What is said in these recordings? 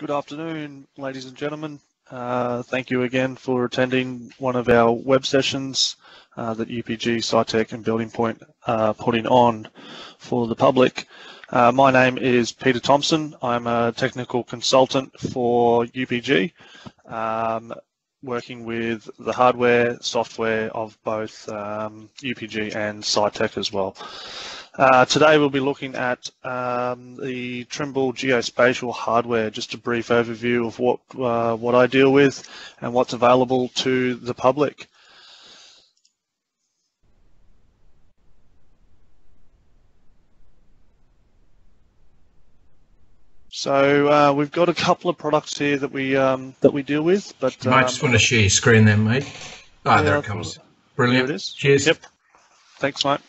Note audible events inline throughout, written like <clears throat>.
Good afternoon, ladies and gentlemen. Uh, thank you again for attending one of our web sessions uh, that UPG, SITECH and Building Point are putting on for the public. Uh, my name is Peter Thompson. I'm a technical consultant for UPG, um, working with the hardware, software of both um, UPG and SITECH as well. Uh, today we'll be looking at um, the Trimble geospatial hardware, just a brief overview of what uh, what I deal with and what's available to the public. So uh, we've got a couple of products here that we um, that we deal with, but you might just want to share your screen then, mate. Ah, yeah, there it comes. Brilliant. There it is. Cheers. Yep. Thanks, mate.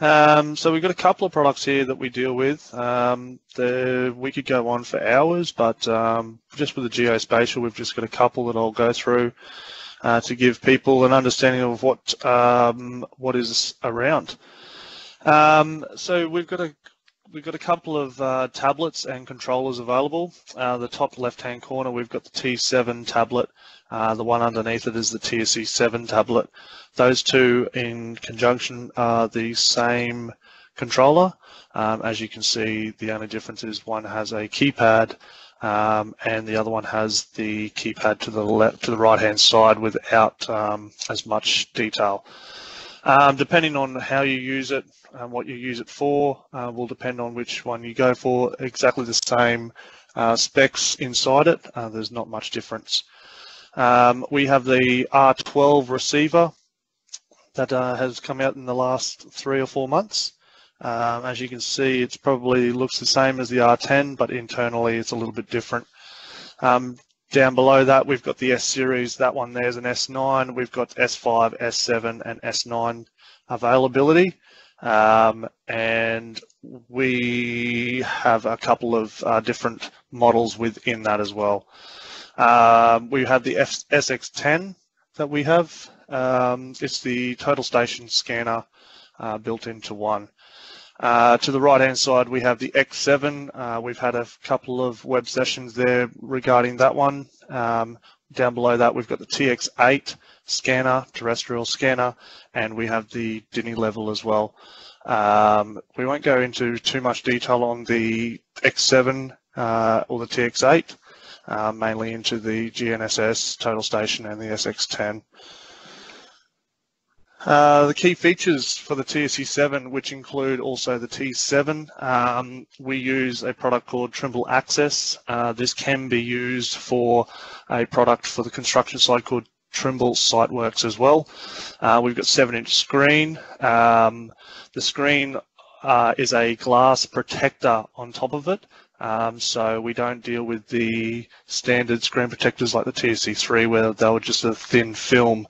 Um, so we've got a couple of products here that we deal with. Um, the, we could go on for hours, but um, just with the geospatial, we've just got a couple that I'll go through uh, to give people an understanding of what um, what is around. Um, so we've got a we've got a couple of uh, tablets and controllers available. Uh, the top left-hand corner, we've got the T7 tablet. Uh, the one underneath it is the TSC7 tablet. Those two in conjunction are the same controller. Um, as you can see, the only difference is one has a keypad um, and the other one has the keypad to the left, to the right-hand side without um, as much detail. Um, depending on how you use it and what you use it for uh, will depend on which one you go for. Exactly the same uh, specs inside it. Uh, there's not much difference. Um, we have the R12 receiver that uh, has come out in the last three or four months. Um, as you can see, it probably looks the same as the R10, but internally it's a little bit different. Down below that, we've got the S series. That one there's an S9. We've got S5, S7, and S9 availability. Um, and we have a couple of uh, different models within that as well. Um, we have the F SX10 that we have. Um, it's the total station scanner uh, built into one. Uh, to the right hand side we have the X7. Uh, we've had a couple of web sessions there regarding that one. Um, down below that we've got the TX8 scanner, terrestrial scanner, and we have the DINI level as well. Um, we won't go into too much detail on the X7 uh, or the TX8, uh, mainly into the GNSS total station and the SX10. Uh, the key features for the TSC7, which include also the T7, um, we use a product called Trimble Access. Uh, this can be used for a product for the construction side called Trimble SiteWorks as well. Uh, we've got 7-inch screen. Um, the screen uh, is a glass protector on top of it. Um, so we don't deal with the standard screen protectors like the TSC3 where they were just a thin film.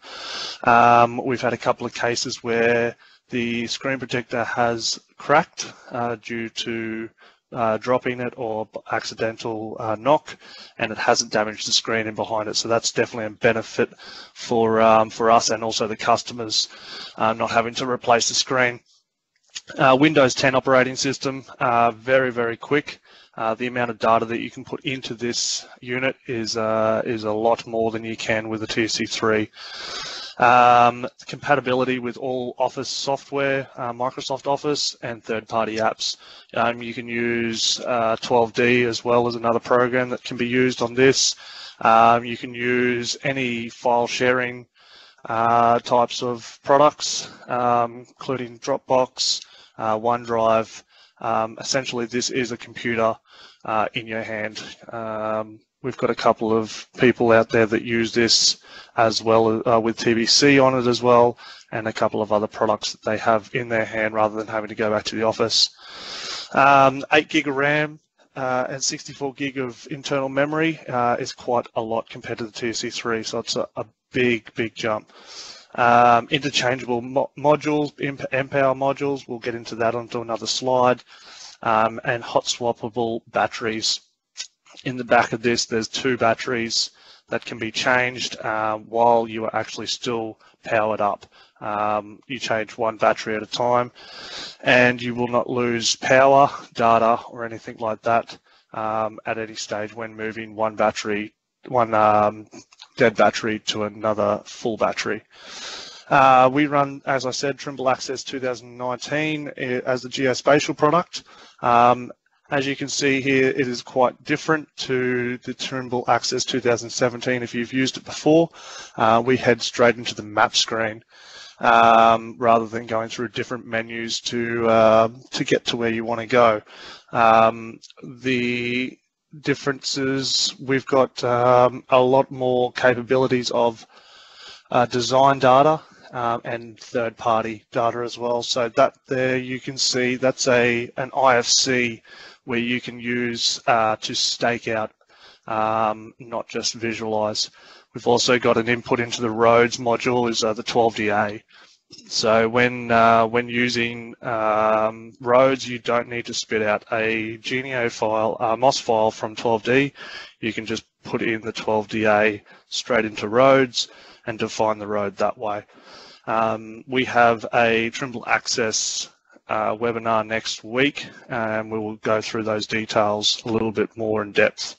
Um, we've had a couple of cases where the screen protector has cracked uh, due to uh, dropping it or accidental uh, knock, and it hasn't damaged the screen in behind it. So that's definitely a benefit for um, for us and also the customers uh, not having to replace the screen. Uh, Windows 10 operating system, uh, very very quick. Uh, the amount of data that you can put into this unit is uh, is a lot more than you can with the TSC3. Um, compatibility with all Office software, uh, Microsoft Office, and third-party apps. Um, you can use 12D uh, as well as another program that can be used on this. Um, you can use any file sharing uh, types of products, um, including Dropbox, uh, OneDrive, um, essentially, this is a computer uh, in your hand. Um, we've got a couple of people out there that use this as well uh, with TBC on it as well, and a couple of other products that they have in their hand rather than having to go back to the office. Um, 8 gig of RAM, uh, and 64 gig of internal memory uh, is quite a lot compared to the TSC3, so it's a, a big, big jump. Um, interchangeable mo modules, mPower modules, we'll get into that onto another slide, um, and hot swappable batteries. In the back of this, there's two batteries that can be changed uh, while you are actually still powered up. Um, you change one battery at a time and you will not lose power, data or anything like that um, at any stage when moving one battery, one um, dead battery to another full battery. Uh, we run, as I said, Trimble Access 2019 eh, as a geospatial product. Um, as you can see here, it is quite different to the Trimble Access 2017. If you've used it before, uh, we head straight into the map screen um, rather than going through different menus to uh, to get to where you want to go. Um, the differences, we've got um, a lot more capabilities of uh, design data um, and third-party data as well. So that there you can see that's a an IFC where you can use uh, to stake out, um, not just visualize. We've also got an input into the roads module is uh, the 12DA. So when uh, when using um, roads, you don't need to spit out a Genio file, a MOS file from 12D. You can just put in the 12DA straight into roads and define the road that way. Um, we have a Trimble Access uh, webinar next week, and we will go through those details a little bit more in depth.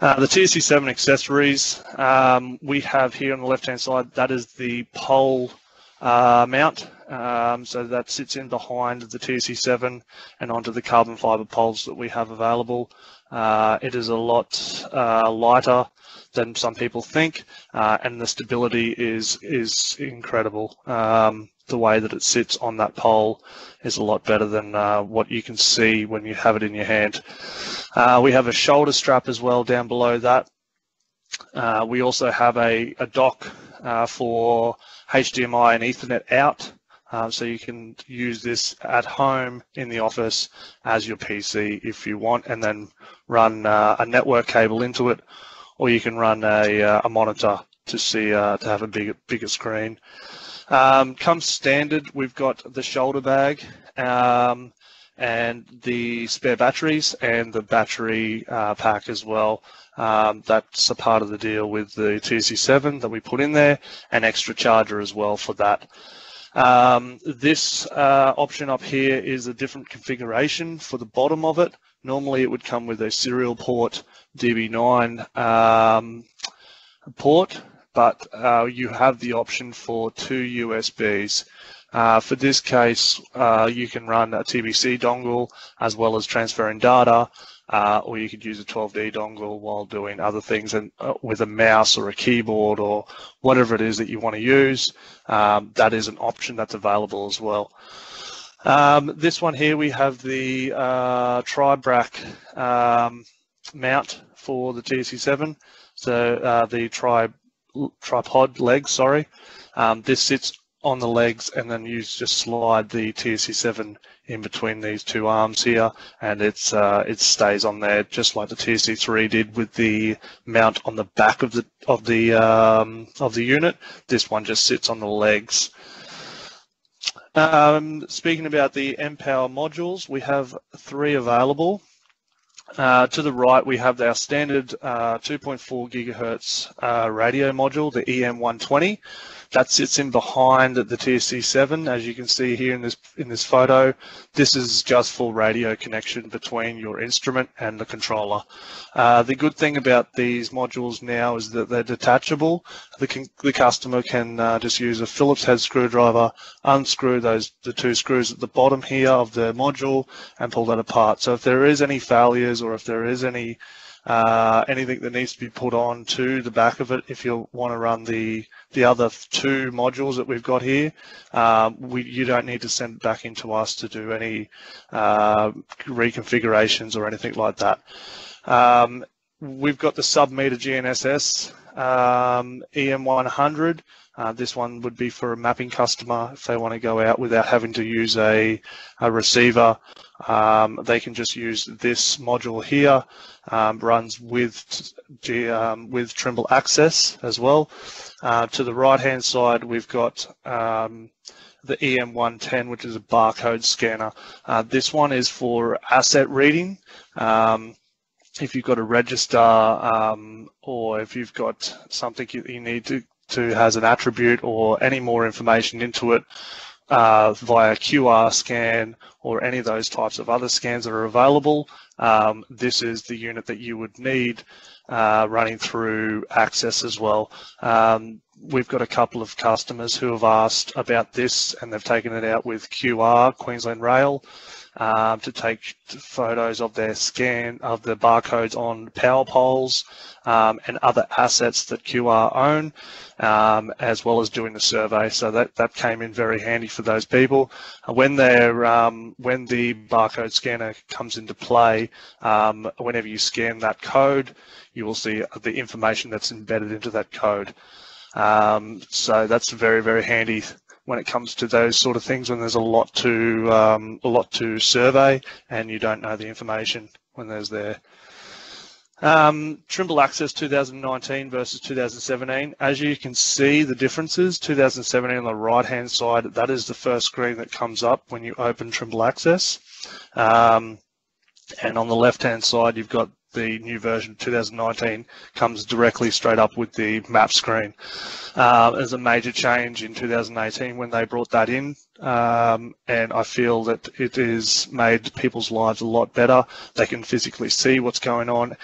Uh, the TSC7 accessories um, we have here on the left-hand side, that is the pole uh, mount. Um, so that sits in behind the TC7 and onto the carbon fiber poles that we have available. Uh, it is a lot uh, lighter than some people think, uh, and the stability is is incredible. Um, the way that it sits on that pole is a lot better than uh, what you can see when you have it in your hand. Uh, we have a shoulder strap as well down below that. Uh, we also have a, a dock uh, for HDMI and Ethernet out. Um, so you can use this at home in the office as your PC if you want, and then run uh, a network cable into it, or you can run a, uh, a monitor to see to have a bigger bigger screen. Um, comes standard, we've got the shoulder bag um, and the spare batteries and the battery uh, pack as well. Um, that's a part of the deal with the TC7 that we put in there, an extra charger as well for that. Um, this uh, option up here is a different configuration for the bottom of it. Normally it would come with a serial port DB9 um, port but uh, you have the option for two USBs. Uh, for this case, uh, you can run a TBC dongle as well as transferring data, uh, or you could use a 12D dongle while doing other things and uh, with a mouse or a keyboard or whatever it is that you want to use. Um, that is an option that's available as well. Um, this one here, we have the uh, tribrach um, mount for the TSC7. So uh, the Tri tripod leg, sorry. Um, this sits on the legs and then you just slide the TSC7 in between these two arms here and it's uh, it stays on there just like the TSC3 did with the mount on the back of the of the um, of the unit. This one just sits on the legs. Um, speaking about the mPower modules, we have three available. Uh, to the right, we have our standard uh, 2.4 gigahertz uh, radio module, the EM120. That sits in behind the TSC7, as you can see here in this in this photo. This is just for radio connection between your instrument and the controller. Uh, the good thing about these modules now is that they're detachable. The, the customer can uh, just use a Phillips head screwdriver, unscrew those the two screws at the bottom here of the module, and pull that apart. So if there is any failures or if there is any uh, anything that needs to be put on to the back of it if you want to run the the other two modules that we've got here. Um, we, you don't need to send it back into us to do any uh, reconfigurations or anything like that. Um, we've got the sub-meter GNSS um, EM100. Uh, this one would be for a mapping customer if they want to go out without having to use a, a receiver. Um, they can just use this module here, um, runs with um, with Trimble Access as well. Uh, to the right hand side, we've got um, the EM110, which is a barcode scanner. Uh, this one is for asset reading. Um, if you've got a register um, or if you've got something you, you need to to has an attribute or any more information into it uh, via QR scan or any of those types of other scans that are available. um, this is the unit that you would need uh, running through Access as well. Um, we've got a couple of customers who have asked about this and they've taken it out with QR, Queensland Rail, um, to take photos of their scan of the barcodes on power poles um, and other assets that QR own, um, as well as doing the survey. So that, that came in very handy for those people. When they're um, when the barcode scanner comes into play, um, whenever you scan that code, you will see the information that's embedded into that code. Um, so that's very, very handy when it comes to those sort of things when there's a lot to um, a lot to survey and you don't know the information when there's there. Um, Trimble Access 2019 versus 2017. As you can see the differences, 2017 on the right hand side, that is the first screen that comes up when you open Trimble Access. Um, and on the left hand side, you've got the new version 2019 comes directly straight up with the map screen. Uh, there's a major change in 2018 when they brought that in, um, and I feel that it has made people's lives a lot better. They can physically see what's going on,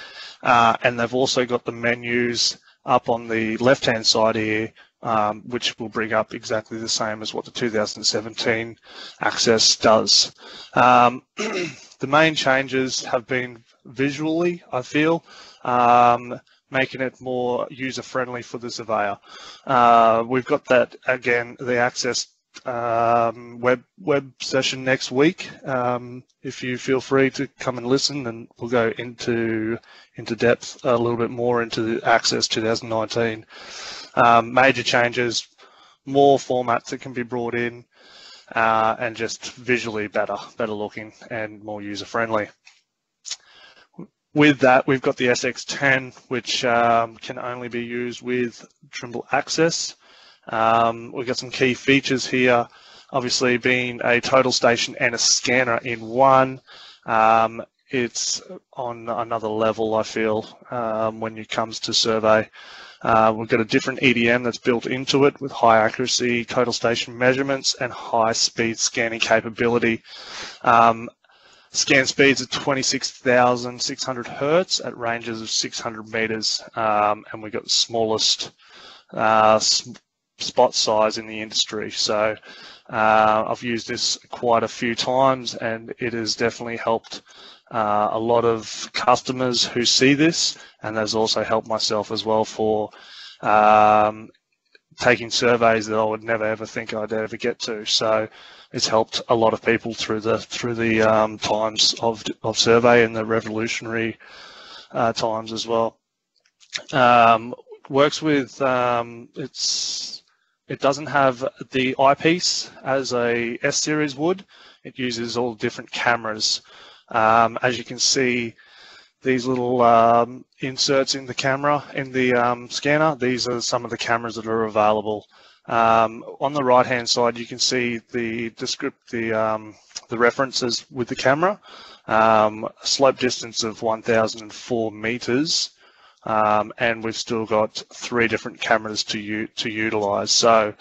uh, and they've also got the menus up on the left-hand side here um, which will bring up exactly the same as what the 2017 access does. Um, <clears throat> the main changes have been visually, I feel, um, making it more user-friendly for the surveyor. Uh, we've got that, again, the access um, web web session next week. Um, if you feel free to come and listen, and we'll go into into depth a little bit more into the Access 2019. Um, major changes, more formats that can be brought in, uh, and just visually better, better looking and more user friendly. With that, we've got the SX10, which um, can only be used with Trimble Access. Um, we've got some key features here, obviously being a total station and a scanner in one. Um, it's on another level, I feel, um, when it comes to survey. Uh, we've got a different EDM that's built into it with high accuracy total station measurements and high speed scanning capability. Um, Scan speeds at 26,600 hertz at ranges of 600 meters, um, and we've got the smallest uh, spot size in the industry. So uh, I've used this quite a few times, and it has definitely helped uh, a lot of customers who see this, and has also helped myself as well for um, taking surveys that I would never ever think I'd ever get to. So it's helped a lot of people through the through the um, times of of survey and the revolutionary uh, times as well. Um, works with um, it's it doesn't have the eyepiece as a S series would. It uses all different cameras. Um, as you can see, these little um, inserts in the camera in the um, scanner. These are some of the cameras that are available. Um, on the right hand side you can see the descript the um, the references with the camera. Um, slope distance of 1004 meters and we've still got three different cameras to to utilize. So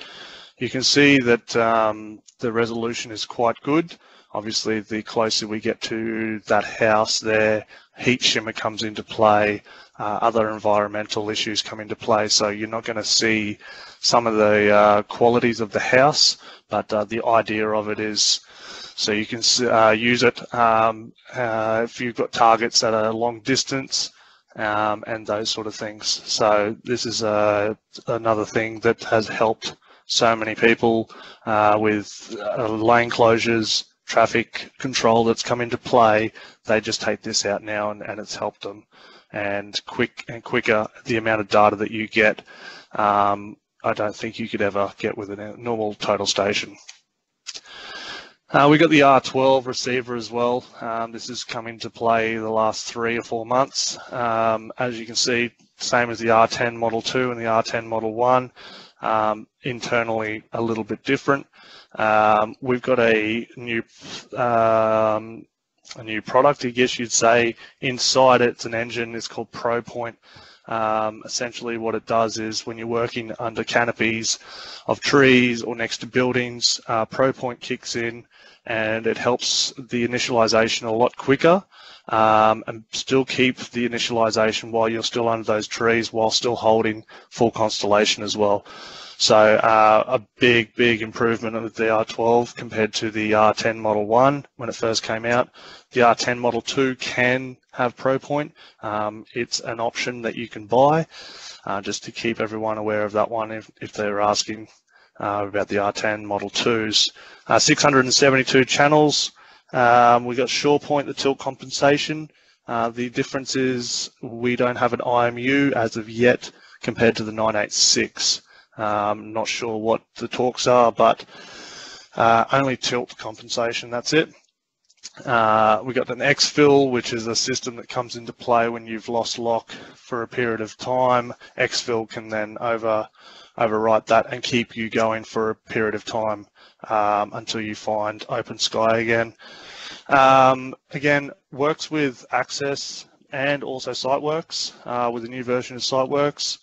you can see that the resolution is quite good. Obviously, the closer we get to that house there, heat shimmer comes into play, uh, other environmental issues come into play. So you're not going to see some of the uh, qualities of the house, but uh, the idea of it is so you can uh, use it um, uh, if you've got targets at a long distance um, and those sort of things. So this is uh, another thing that has helped so many people with lane closures, traffic control that's come into play, they just take this out now and, and it's helped them. And quick and quicker, the amount of data that you get, um, I don't think you could ever get with a normal total station. Uh, we got the R12 receiver as well. Um, this has come into play the last three or four months. Um, as you can see, same as the R10 Model 2 and the R10 Model 1. Um, internally, a little bit different. Um, we've got a new um, a new product, I guess you'd say. Inside it's an engine. It's called ProPoint. Um, essentially, what it does is when you're working under canopies of trees or next to buildings, uh, ProPoint kicks in and it helps the initialization a lot quicker um, and still keep the initialization while you're still under those trees while still holding full constellation as well. So uh, a big, big improvement of the R12 compared to the R10 Model 1 when it first came out. The R10 Model 2 can have ProPoint. Um, it's an option that you can buy uh, just to keep everyone aware of that one if, if they're asking uh, about the R10 Model 2s. Uh, 672 channels. Um, we got SurePoint, the tilt compensation. Uh, the difference is we don't have an IMU as of yet compared to the 986. Um, not sure what the talks are, but uh, only tilt compensation, that's it. Uh, we got an xFill, which is a system that comes into play when you've lost lock for a period of time. xFill can then over overwrite that and keep you going for a period of time um, until you find open sky again. Um, again, works with Access and also SiteWorks uh, with a new version of SiteWorks.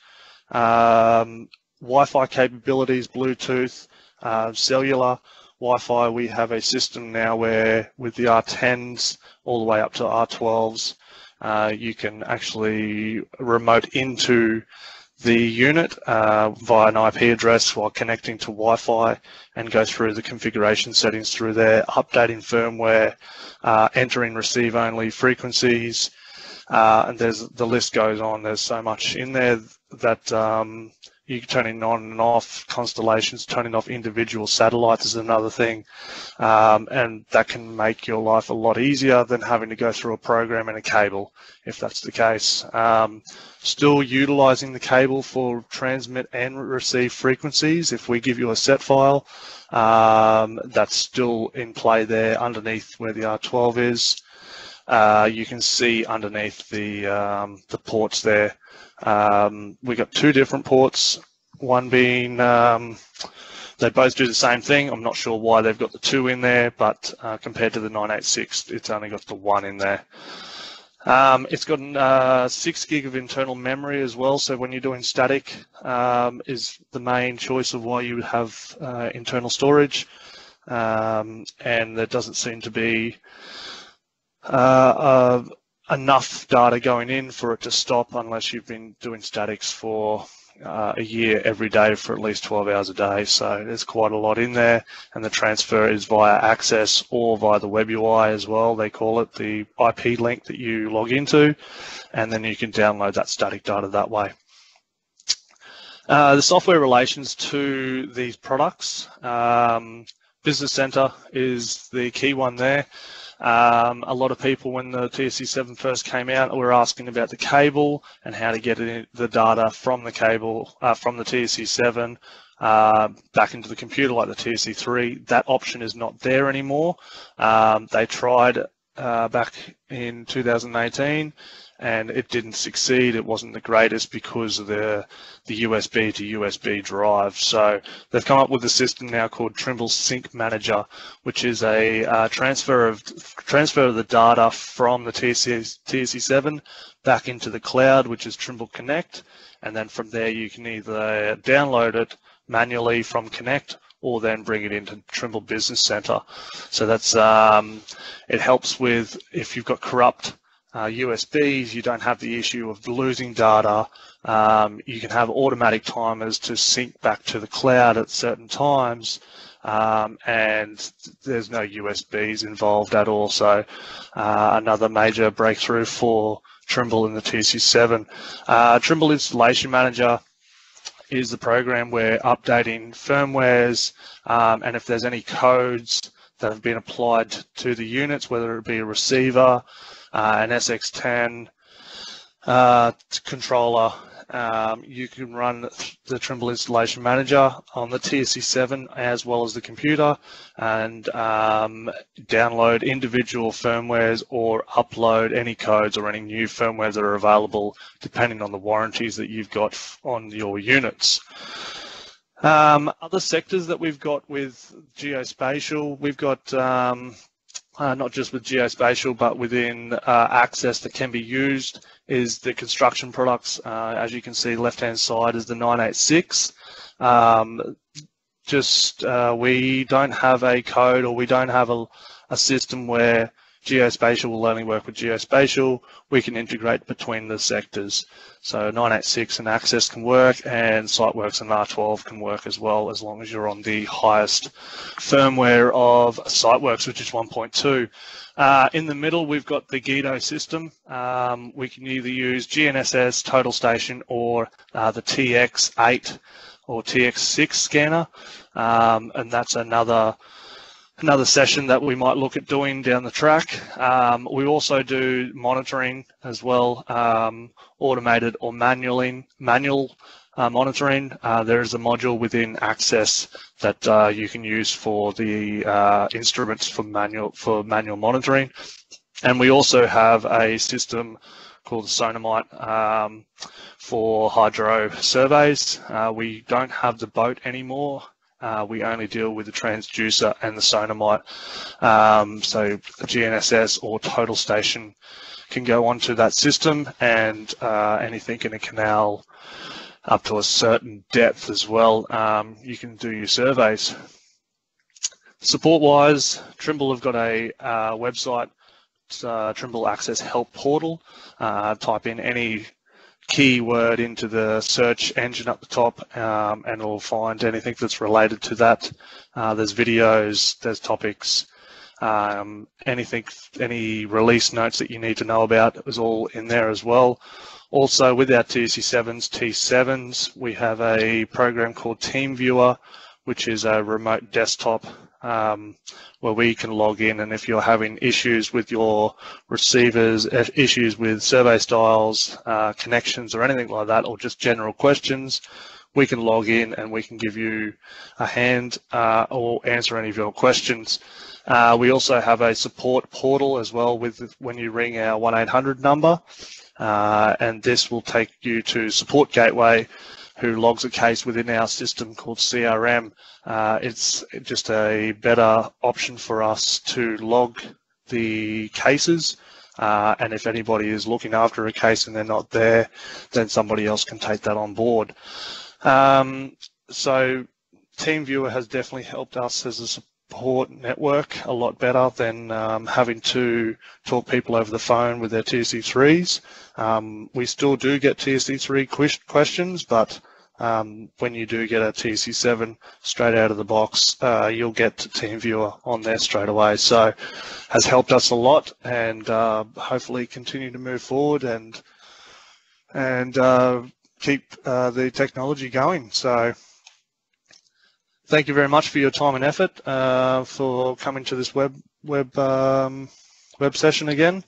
Um, Wi-Fi capabilities, Bluetooth, uh, cellular, Wi-Fi. We have a system now where with the R10s all the way up to R12s, uh, you can actually remote into the unit uh, via an IP address while connecting to Wi-Fi and go through the configuration settings through there, updating firmware, uh, entering receive only frequencies, uh, and there's the list goes on. There's so much in there that um, you turning on and off constellations, turning off individual satellites is another thing. Um, and that can make your life a lot easier than having to go through a program and a cable, if that's the case. Um, still utilizing the cable for transmit and receive frequencies. If we give you a set file, um, that's still in play there underneath where the R12 is. Uh, you can see underneath the, um, the ports there um, we got two different ports, one being, um, they both do the same thing. I'm not sure why they've got the two in there, but uh, compared to the 986, it's only got the one in there. Um, it's got uh, six gig of internal memory as well. So when you're doing static, um, is the main choice of why you have uh, internal storage, um, and there doesn't seem to be uh, enough data going in for it to stop unless you've been doing statics for uh, a year every day for at least 12 hours a day. So there's quite a lot in there, and the transfer is via Access or via the Web UI as well. They call it the IP link that you log into, and then you can download that static data that way. Uh, the software relations to these products. Um, Business Center is the key one there. Um, a lot of people, when the TSC7 first came out, were asking about the cable and how to get in, the data from the cable, uh, from the TSC7 uh, back into the computer like the TSC3. That option is not there anymore. Um, they tried uh, back in 2018 and it didn't succeed. It wasn't the greatest because of the the USB to USB drive. So they've come up with a system now called Trimble Sync Manager, which is a uh, transfer of transfer of the data from the TSC, TSC7 back into the cloud, which is Trimble Connect, and then from there you can either download it manually from Connect or then bring it into Trimble Business Center. So that's um, it helps with if you've got corrupt uh, USBs, you don't have the issue of losing data. Um, you can have automatic timers to sync back to the cloud at certain times. Um, and there's no USBs involved at all. So uh, another major breakthrough for Trimble in the TC7. Uh, Trimble Installation Manager is the program where updating firmwares um, and if there's any codes that have been applied to the units, whether it be a receiver, uh, an SX10 uh, controller. Um, you can run the Trimble Installation Manager on the TSC7 as well as the computer and um, download individual firmwares or upload any codes or any new firmware that are available depending on the warranties that you've got on your units. Um, other sectors that we've got with geospatial, we've got um, uh, not just with geospatial, but within uh, access that can be used is the construction products. Uh, as you can see, left-hand side is the 986. Um, just uh, we don't have a code or we don't have a, a system where geospatial will only work with geospatial. We can integrate between the sectors. So 986 and Access can work and SiteWorks and R12 can work as well as long as you're on the highest firmware of SiteWorks, which is 1.2. Uh, in the middle, we've got the GEDO system. Um, we can either use GNSS, Total Station, or uh, the TX8 or TX6 scanner. Um, and that's another another session that we might look at doing down the track. Um, we also do monitoring as well, um, automated or manually, manual uh, monitoring. Uh, there is a module within Access that uh, you can use for the uh, instruments for manual for manual monitoring, and we also have a system called the SonarMite um, for hydro surveys. Uh, we don't have the boat anymore. Uh, we only deal with the transducer and the SonarMite. Um, so GNSS or total station can go onto that system and uh, anything in a canal up to a certain depth as well, um, you can do your surveys. Support-wise, Trimble have got a uh, website, uh, Trimble Access Help Portal. Uh, type in any keyword into the search engine up the top um, and it'll find anything that's related to that. Uh, there's videos, there's topics, um, anything, any release notes that you need to know about is all in there as well. Also with our TSC7s, T7s, we have a program called TeamViewer, which is a remote desktop um, where we can log in and if you're having issues with your receivers, issues with survey styles, uh, connections or anything like that, or just general questions, we can log in and we can give you a hand uh, or answer any of your questions. Uh, we also have a support portal as well with when you ring our 1-800 number uh, and this will take you to support gateway who logs a case within our system called CRM. Uh, it's just a better option for us to log the cases. Uh, and if anybody is looking after a case and they're not there, then somebody else can take that on board. Um, so TeamViewer has definitely helped us as a support network a lot better than um, having to talk people over the phone with their TSC3s. Um, we still do get TSC3 questions, but um, when you do get a TC7 straight out of the box, uh, you'll get TeamViewer on there straight away. So has helped us a lot and uh, hopefully continue to move forward and and uh, keep uh, the technology going. So thank you very much for your time and effort uh, for coming to this web web um, web session again.